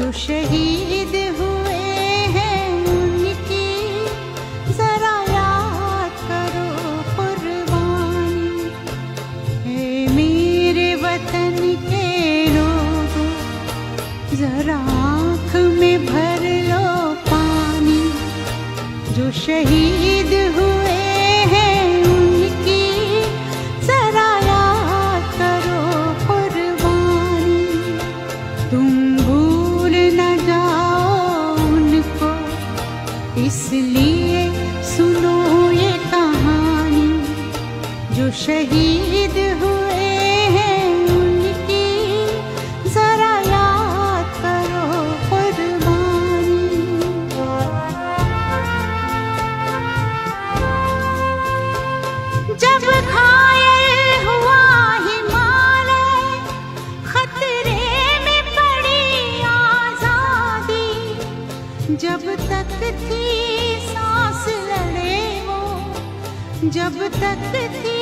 जो शहीद हुए हैं उनकी, जरा याद करो कुर्बानी। मेरे वतन के लोगों, जरा आँख में भर लो पानी। जो शहीद हुए हैं उनकी, जरा याद करो कुर्बानी। तुम इसलिए सुनो ये कहानी जो शहीद हुए जब तक थी सांस लड़े वो जब तक थी